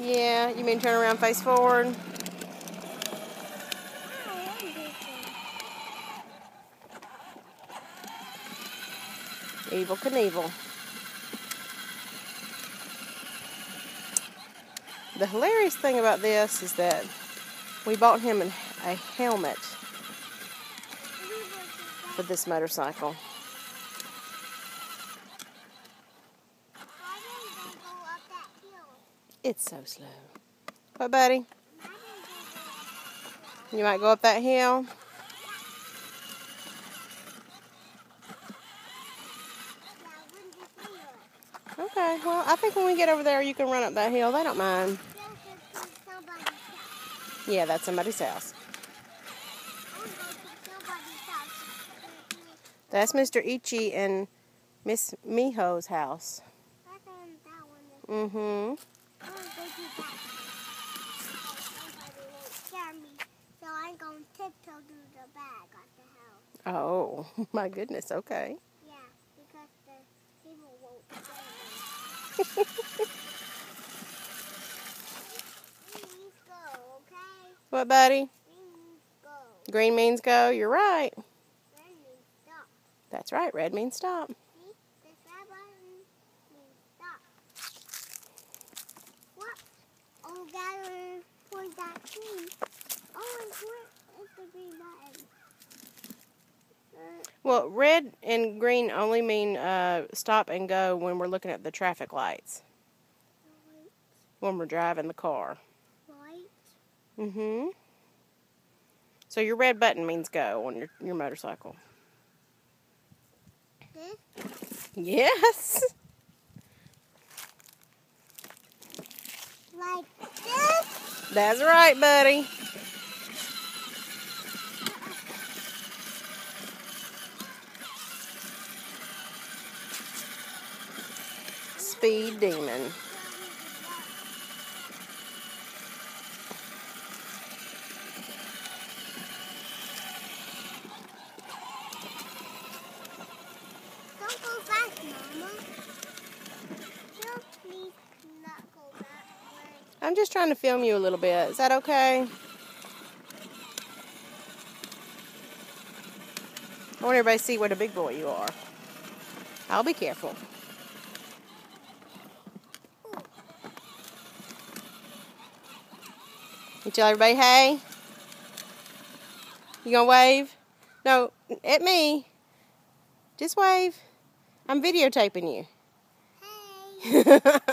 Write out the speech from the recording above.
Yeah, you mean turn around face forward? Evel Knievel. The hilarious thing about this is that we bought him an, a helmet for this motorcycle. Why didn't they go up that hill? It's so slow. What, buddy? Why didn't they go You might go up that hill. Yeah, when did they do it? Okay, well, I think when we get over there, you can run up that hill. They don't mind. This is somebody's house. Yeah, that's somebody's house. I want to go to somebody's house. That's Mr. Ichi and Miss Miho's house. That's on. Mm-hmm. I go to that. Somebody won't scare me. So I'm going to tiptoe through the bag at the house. Oh, my goodness. Okay. Yeah, because the people won't scare me. Go, okay? What, buddy? Green means go. You're right. Stop. That's right. Red means stop. See? This red button means stop. What? Oh, gather for that green. Oh, and where is the green button? Uh, Well, red and green only mean uh, stop and go when we're looking at the traffic lights, when we're driving the car. Mm-hmm. So your red button means go on your, your motorcycle. Yes. like this. That's right, buddy. Speed demon. Don't go fast, Mama. No, please not go backwards. I'm just trying to film you a little bit. Is that okay? I want everybody to see what a big boy you are. I'll be careful. You tell everybody, hey? You gonna wave? No, at me. Just wave. I'm videotaping you. Hey.